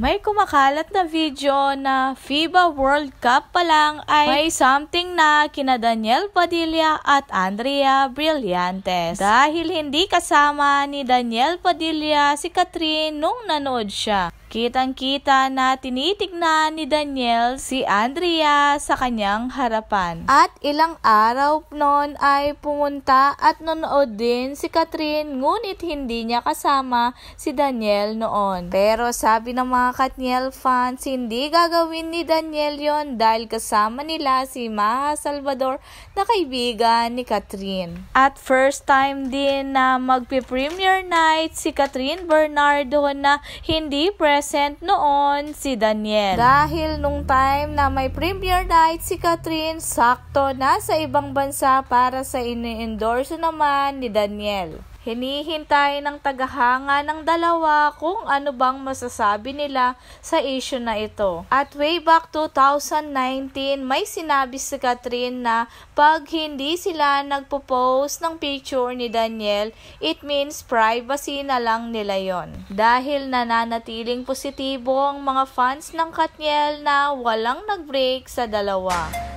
May kumakalat na video na FIBA World Cup pa lang ay may something na kina Daniel Padilla at Andrea Brillantes. Dahil hindi kasama ni Daniel Padilla si Catherine nung nanood siya. Kitang-kita na tinitignan ni Daniel si Andrea sa kanyang harapan. At ilang araw noon ay pumunta at nanood din si Catherine ngunit hindi niya kasama si Daniel noon. Pero sabi ng mga Katniel fans, hindi gagawin ni Daniel yon dahil kasama nila si Maha Salvador na kaibigan ni Catherine. At first time din na magpi-premiere night si Catherine Bernardo na hindi present present noon si Daniel. Dahil nung time na may premiere night si Catherine, sakto na sa ibang bansa para sa ini-endorse naman ni Daniel. Hinihintay ng tagahanga ng dalawa kung ano bang masasabi nila sa issue na ito. At way back 2019, may sinabi si Catherine na pag hindi sila nagpo-post ng picture ni Daniel, it means privacy na lang nila yon. Dahil nananatiling positibo ang mga fans ng Katniel na walang nag-break sa dalawa.